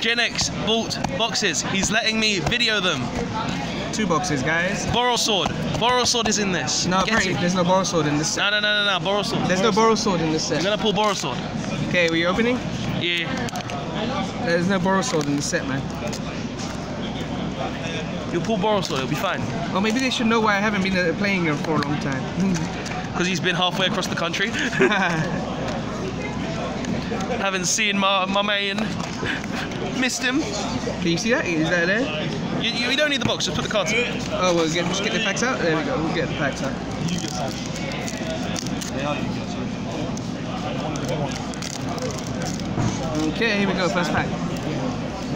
Genex bought boxes. He's letting me video them. Two boxes, guys. Borrelsword. Borrelsword is in this. No, apparently there's no Borrelsword in this set. No, no, no, no, no. Borrelsword. There's no Borrelsword in this I'm set. gonna pull Borrelsword. Okay, were you opening? Yeah. There's no Borrelsword in this set, man. You'll pull Borrelsword. It'll be fine. Or maybe they should know why I haven't been uh, playing here for a long time. Because he's been halfway across the country. Haven't seen my, my man. Missed him. Can you see that? Is that there? You, you, you don't need the box. Just put the cards in. Oh, we'll get, just get the packs out. There we go. We'll get the packs out. Okay, here we go. First pack.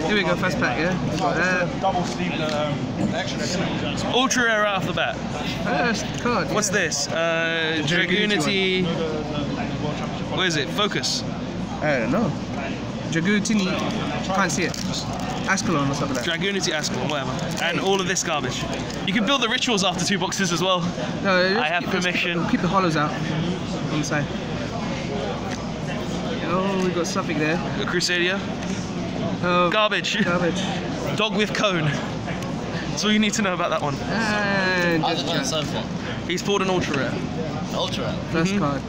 Here we go. First pack. Yeah. We got. Double sleeve um, extra. Ultra rare right off the bat. First card. What's this? Uh, Dragunity. What is it? Focus. I don't know. Dragunity. Can't see it. Ascalon or something like that. Dragunity Ascalon, whatever. And all of this garbage. You can build the rituals after two boxes as well. No, I have keep- permission. Keep the hollows out on the side. Oh, we've got something there. A Crusadia. Oh, Garbage. garbage. Dog with cone. That's all you need to know about that one. And How's just it going so far? He's pulled an ultra rare. Ultra. 1st Mhm. card.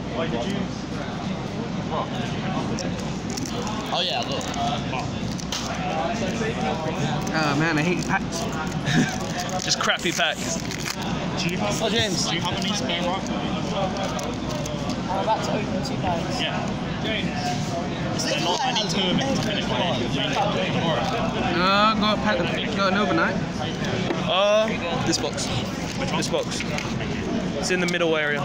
Oh yeah, look. Oh man, I hate packs. Just crappy packs. Do you have, Oh, James. Do you have any spare rock? I'm about to open two bags. Yeah. A lot, I need to make finish my tomorrow. Uh, got a pack, got an overnight. Uh, this box. This box. It's in the middle area.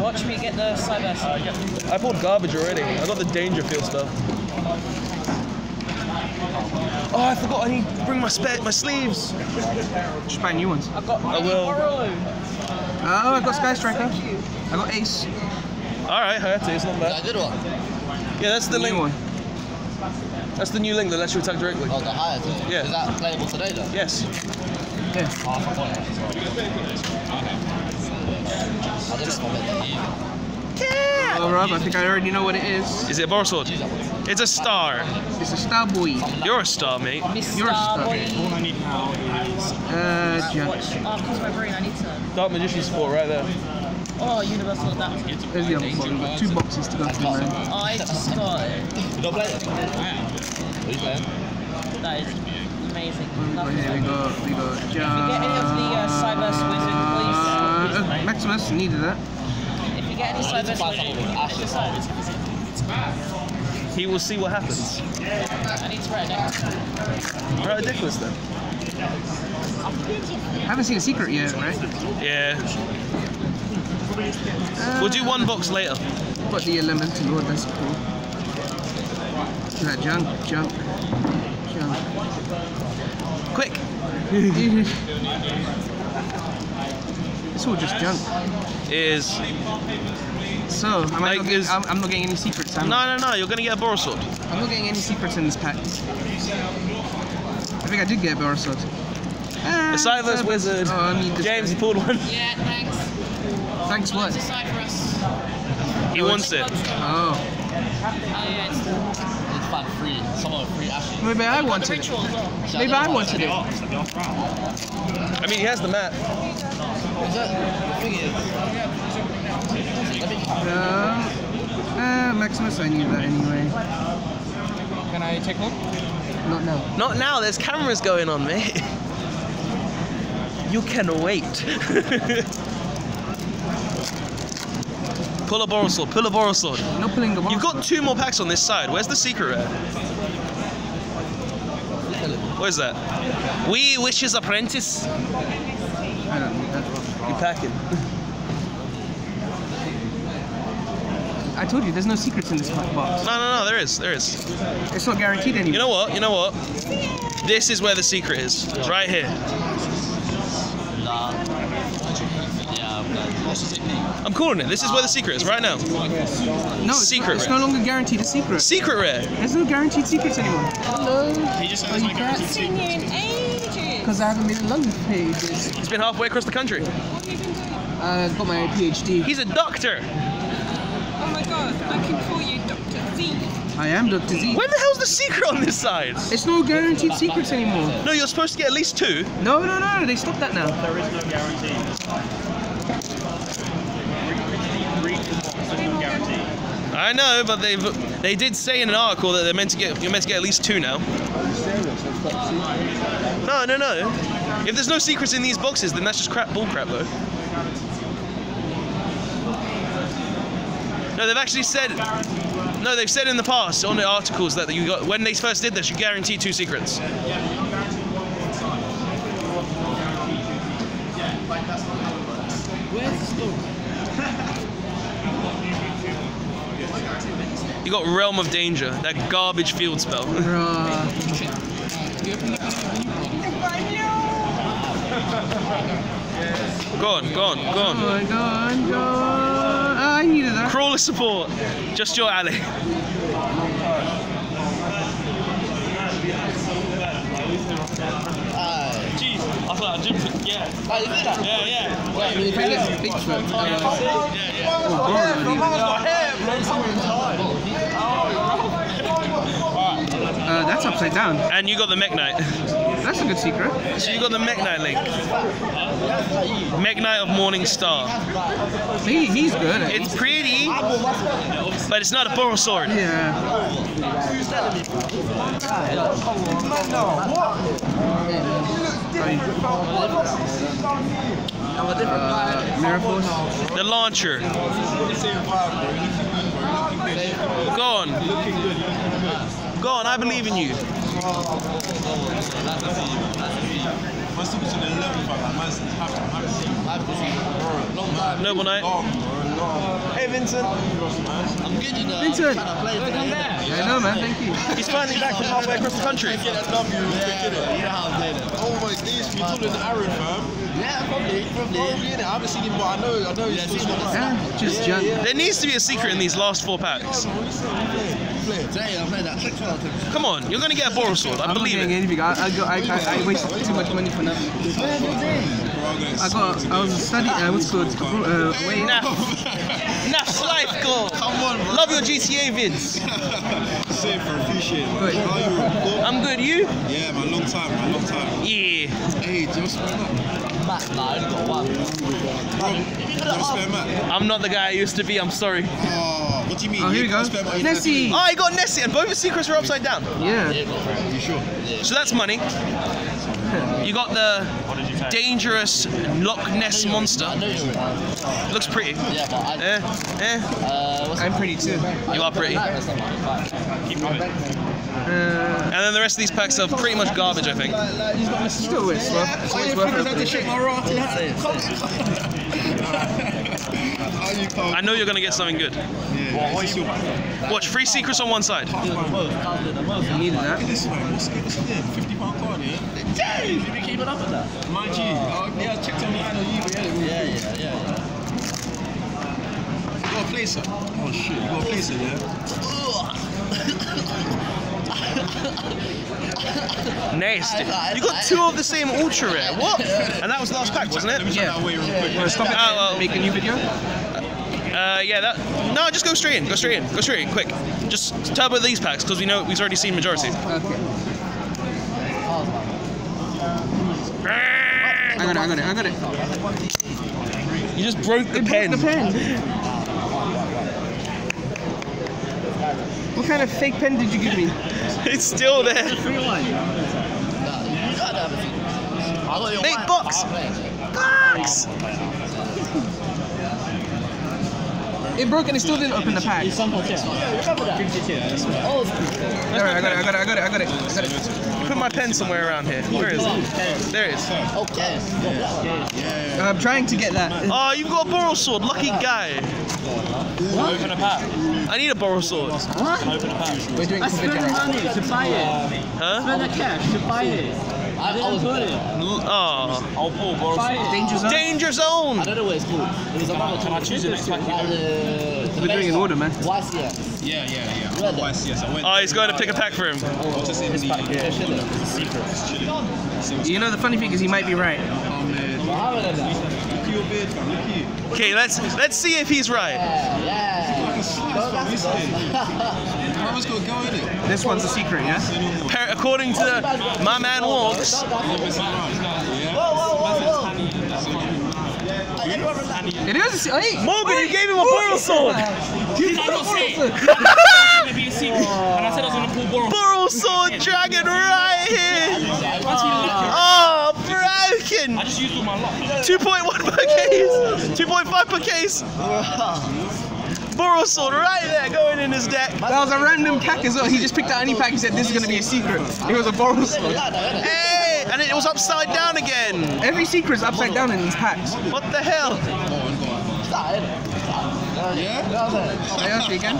Watch me get the Cyberse. Uh, I pulled garbage already. I got the Dangerfield stuff. Oh, I forgot. I need to bring my spe- my sleeves. Just buy new ones. I've got I will. Oh, I got Sky Striker. I got Ace. All right, Hayate, it's not Is that bad. a good one? Yeah, that's the New link. one. That's the new link that lets you attack directly. Oh, the highest. Is, Yeah. is that playable today though? Yes. Yeah. Oh, I forgot it. I didn't comment that either. Oh, Rob, I think I already know what it is. Is it a Borrelsword? It's a star. It's a Star Boy. You're a star, mate. Mr. You're a star. Boy. All I need now is Uh, junk. Oh, close my brain. I need to. Dark Magician Sport right there. Oh, Universal Adapter. There's the other one. We've got two boxes to go through, man. Oh, I just got it. You don't play it? Are you? That is amazing. Here we it. go. We got junk. get any of the, uh, Cyberse Wizard, please? Uh, Maximus needed that. If you get any I need to Cyberse find someone with Ashes. He will see what happens. I need to write it down. Right, ridiculous then. I Haven't seen a secret yet, right? Yeah. We'll do one box later. Got the Elemental Lord, that's cool. Is that junk? Junk. Junk. Quick. it's all just junk. Is So, am I Like, not getting, is- I'm, I'm not getting any secrets. I'm, no, no, no. You're gonna get a Borrelsword. I'm not getting any secrets in this pack. I think I did get Borrelsword. The ah, Cyberse Wizard. Oh, I need this James, guy. pulled one. Yeah, thanks. Thanks, what? Decide for us. He oh, wants it. Oh, Oh, yeah, it's the I need to free, someone with free Ashes. maybe I wanted it. well. Maybe I wanted it. the off, the off round. I mean, he has the map. Is that, the thing is, let me, Um, uh, Maximus, I knew that anyway. Can I take one? Not now. Not now. There's cameras going on, mate. You can wait. pull a Borrelsword. Pull a Borrelsword. No pulling the You've got two more packs on this side. Where's the secret rare? Where's that? We Witch's Apprentice. I don't need that. You packing? I told you, there's no secrets in this box. No, no, no. There is. There is. It's not guaranteed anymore. You know what? You know what? This is where the secret is. It's right here. I'm calling it. This is where the secret is right now. no, it's, secret it's rare. no longer guaranteed a secret. Secret rare. There's no guaranteed secrets anymore. Hello. He just Are says you like cat? Seen you in ages. Because I haven't been in London for ages. He's been halfway across the country. What have you been doing? I got my PhD. He's a doctor. Oh my god, I can call you Dr. Z. I am Dr. Z. Where the hell's the secret on this side? It's no guaranteed secrets anymore. No, you're supposed to get at least two. No, no, no, they stopped that now. There is no guarantee. Read the box, there's no guarantee. I know, but they've they did say in an article that they're meant to get you're meant to get at least two now. No, no, no. If there's no secrets in these boxes, then that's just crap, bull crap, though. No, they've actually said. No, they've said in the past on the articles that you got when they first did this, you guarantee two secrets. Where's the store? You got Realm of Danger, that garbage field spell. Bruh. go on, go on, go Oh on. my god, god. Ah, I needed that. Crawler support, just your alley. Ah, Jeez, I thought I did, yeah, ah, you did that? yeah, yeah. Wait, Play this Bigfoot. Yeah, yeah. oh, Gordon. Uh, that's upside down. And you got the Mekk-Knight. That's a good secret. So you got the Mekk-Knight link. Mekk-Knight of Morning Star. He, he's good. It's pretty, but it's not a Borrelsword. Yeah. Uh, The launcher. Go on. Go on, I believe in you. Noble Knight. Hey Vincent. I'm good, you know. Vincent. I'm trying to play for the I know, man. Thank you. He's finally back from halfway across the country. Yeah, you know how I'm doing. Oh my days, you taller than Aaron, fam. Yeah, probably, probably. Probably innit? I haven't seen him, but I know, I know he's Yeah, still see him on. Yeah, just jump. There needs to be a secret in these last four packs. Today I'm that trick shot. Come on, you're gonna get a Borrelsword. I I'm not believe getting it. anything. I, I, go, I, I, I wasted too much money for nothing. I got, I was studying, I was it called? Uh, wait. Nah. Naf's life goal. Come on, bro. Love your GTA vids. Safe, I appreciate it. man. Good. How you, bro? I'm good, you? Yeah, man, long time, man, long time. Yeah. Hey, do you spare Matt? Matt, nah, I only got one. Bro, do you spare Matt? I'm not the guy I used to be, I'm sorry. Oh, what do you mean? Oh, here You we go. can't spare Matt? Nessie. Oh, I got Nessie, and both the secrets are upside down. Yeah. You sure? So that's money. You got the dangerous Loch Ness monster. I know you're right. Looks pretty. Yeah, but I. Eh, eh. Uh, what's I'm pretty too. You are pretty. That's not my fight. Keep moving. Uh, And then the rest of these packs are pretty much garbage, I think. still, it's worth, it's always worth it, I know you're gonna get something good. Yeah, What it's are you still- Watch, free secrets on one side. I needed that. This man, what's what's it then? 50 pound card, yeah? James, you been keeping up with that? My G. Oh, yeah, I checked on mine on you, yeah. Yeah, yeah, yeah. You got a placer? Oh shit, you got a placer, yeah? Nasty. You got two of the same ultra rare. What? And that was the last pack, wasn't Let me it? check that way real quick. Wanna stop it? Ah, well. Make a new video? Uh, yeah, that. No, just go straight in. Go straight in. Go straight in, quick. Just turbo these packs because we know we've already seen majority. Okay. I got it, I got it, I got it. You just broke the It pen. broke the pen. What kind of fake pen did you give me? It's still there. Nah, you gotta have a few. I got your Mate, white- box. I'll play it. Box. It broke and it still didn't open the pack. Yeah, remember that? Oh, Alright, I got it, I got it, I got it, I got it. I got it. Put my pen somewhere around here. Where is it? There it is. okay. I'm trying to get that. Oh, you've got a Borrelsword. Lucky guy. Open a pack. I need a Borrelsword. Open a pack. We're doing I some spent video. money to buy it. Huh? Spend the cash to buy it. I, I was Put it. Oh. I'll pull Boris. Buy it. Danger zone? Danger zone. I don't know what it's called. It was another Can I choose the next pack? Like the, the We're doing an order, man. YCS. Yeah, yeah, yeah. Where the- I went. Oh, he's going to pick a pack for him. What's this in the You know the funny thing is he might be right. Oh, man. But I haven't done that. Look at your beard, fam. Look at you. Okay, let's let's see if he's right. Yeah, yeah. Like a slice No, from that's this enough. end. Whoever's got to go in it. This one's a secret, yeah? Per- according to my man Walks, It is. Hey, Morgan, you gave him a Borrelsword. Did I not say? Did I not say it was be a secret? And I said I was gonna pull Boros. Borrelsword Dragon right here. Once we look at Oh, broken. I just used all my luck. 2.1 per case. 2.5 per case. Borrelsword right there going in his deck. that was a random pack as well. He just picked out any pack. He said this is gonna be a secret. It was a sword. Hey, and it was upside down again. Every secret is upside down in these packs. What the hell? Go on, go on. Yeah, okay, again.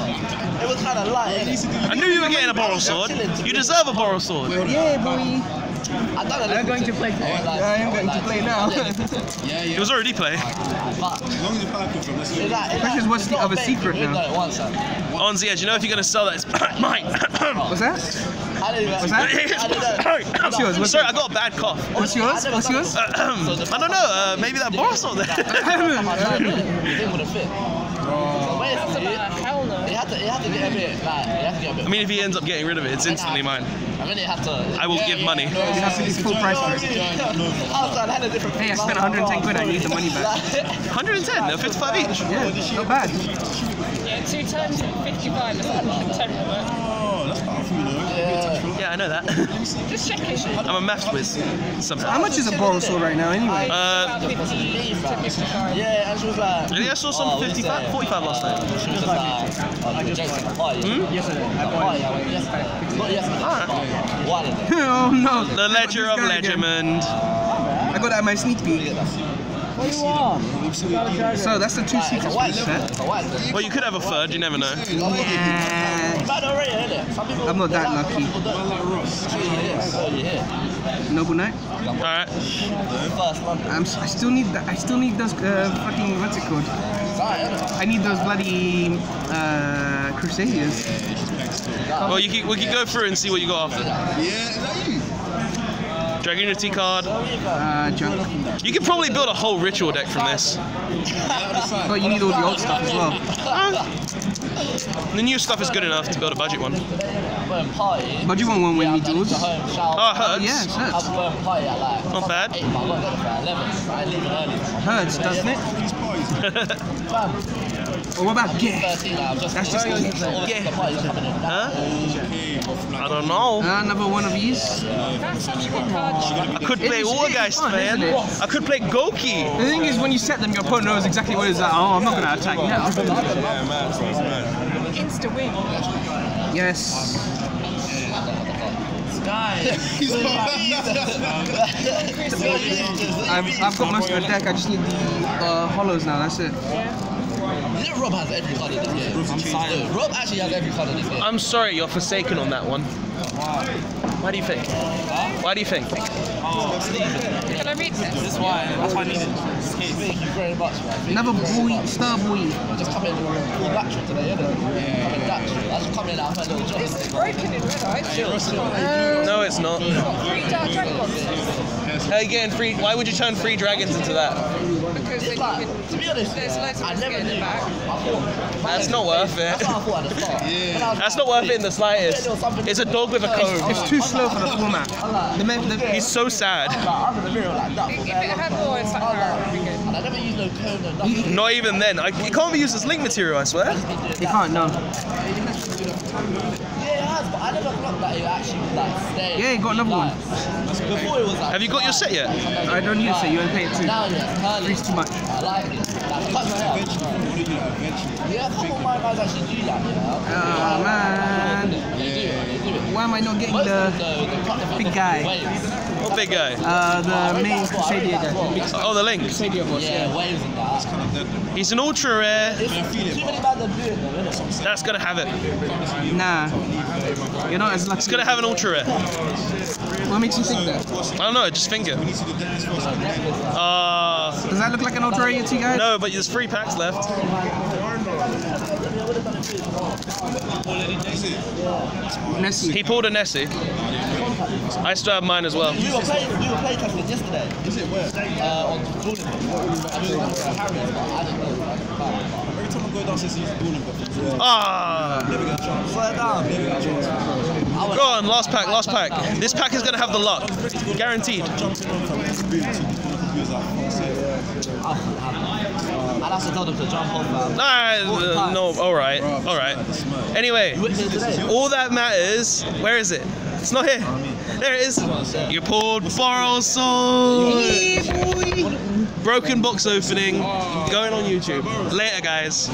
It was kind of light. I knew you were getting a Borrelsword. You deserve a Borrelsword. Yeah, boy. I done a I'm going to play today. I am going to play now. Yeah, It was already play. As long as you're piping from, let's Is that, is Question is, what's the other secret We've now? once. On the edge, you know if you're gonna sell that, it's mine. What's that? I didn't even. What's that? I didn't know. What's yours? What's Sorry, I got a bad cough. What's yours? What's yours? I don't know. Uh, maybe that Borrelsword there. It didn't want to fit. So basically, Hell no. he had to, he had to get a bit, like, he had to get a bit. I mean, if he ends up getting rid of it, it's instantly mine. I mean, he had to. I will give money. You have to give full price for it. Outside, I had a different. Hey, I spent 110 quid. I need the money back. 110, they're 55 each. Yeah, not bad. Yeah, two times 55 is 110, right? That's powerful, you know. Yeah. Yeah, I know that. Just checking. I'm a math whiz How much is a Borrelsword right now, anyway? Uh, About 50 to 55. Yeah, and she was like. I think I saw some Oh, what's 55, 45 last night. She was like, oh, you Jason. Yes, sir. Party. I went. Not yes, sir. Why did they? oh no. The Ledger of This guy again. Legend. I got that in my sneak peek. So that's the two secrets It's a white piece level. set. It's a white level. Well, you could have a third, you never know. Yeah. Bad already, innit? Some people. I'm not that lucky. Like Ross. Yeah. Yeah. Noble Knight. Alright. I'm, I still need that. I still need those uh, fucking what's it called? I need those bloody uh, Crusaders. Well, you could, we could go through and see what you got after. Yeah, is that you? Dragunity card. Uh, junk. You could probably build a whole ritual deck from this. But you need all the old stuff as well. The new stuff is good enough to build a budget one. Burn party. But you want one when Yeah, we I've done it to it. Oh, Hertz. Yeah, it I've hurts. burn party at like. Not bad. Eight, but I got there for 11. I leave it early. Hurts, doesn't it? These Or what about yeah? 13, like, I've just. That's just all Yeah. the parties coming in. Huh? Okay, off like I don't know. Uh, another one of these. That's such a good card. I could play It's- Wargeist, it's fun, man. I could play Gouki. The thing is, when you set them, your opponent knows exactly what it is. Like, oh, I'm not gonna attack now. Yeah, man, so it's mad. Insta win. Yes. I've, I've got most of the deck. I just need the uh, hollows now. That's it. You know Rob has every card in this game. I'm. Rob actually has every card in this game. I'm sorry, you're forsaken on that one. Why do you think? Why do you think? Oh. Can I read this? That's why. That's why I needed. Thank you very much, man. Another boy, star boy. I just come in full battery today, innit? Yeah. Come in battery. I just come in out of my little job. It's broken in red, right? Chill, chill. No, it's not. Three dragon monsters. How you getting free? Why would you turn free dragons into that? Because It's like, could. to be honest, There's yeah, loads of I never knew. back. I thought, That's not worth it. That's what I thought at the start. Yeah. That's not worth it in the slightest. It's a dog with a comb. It's too slow for the format. The, me- the, He's so sad. Like, I'm in the mirror like that. If it had more, it's like, oh, we. And I never used no cone or nothing. Not even then. I, it can't be used as link material, I swear. you can't, no. Yeah, it has, but I never clocked that it actually would like stay. Yeah, you got another one. Before it was like. Have you got your set yet? I don't need it, you to pay it too. Now yeah. Three's too much. I like it. Like, cut my hair. Eventually, I want to do that eventually. Yeah, a couple of my guys actually do that, you know. Oh man. They do it, they do it. Why am I not getting the though, they cut the big guy? Waves. What big guy? uh, the main Crusader guy? Oh, the link. Crusader boss, Yeah, yeah. waves and that. He's an ultra rare. It's, too many bands are doing them, innit? That's gonna have it. Nah. You're not as lucky. It's gonna have an ultra rare. What makes you think that? I don't know. Just finger. Uh, Does that look like an ultra rare to you guys? no, but there's three packs left. Nessie. He pulled a Nessie. Captain. I still have mine as well. We were playing, we were playing captain yesterday. Is it where? Uh, on Jordan. I mean, on Harrier, but I don't know. Every time I go downstairs, he's balling, but Ah! never get a chance. Slow down. Never get a chance. Go on, last pack, last pack. This pack is gonna have the luck. Guaranteed. Jumping on from his boot, he's gonna confuse that. Fuck's sake. I couldn't have. I'd have to tell them to jump off, man. Nah, uh, no, alright, alright. Anyway, You went there today? all that matters, where is it? It's not here. There it is. You pulled Borrelsword. Broken box opening going on YouTube. Later, guys.